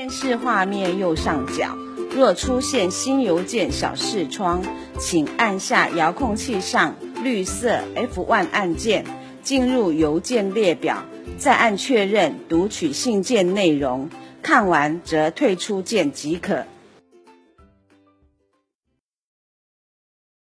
电视画面右上角，若出现新邮件小视窗，请按下遥控器上绿色 F1 按键，进入邮件列表，再按确认读取信件内容，看完则退出键即可。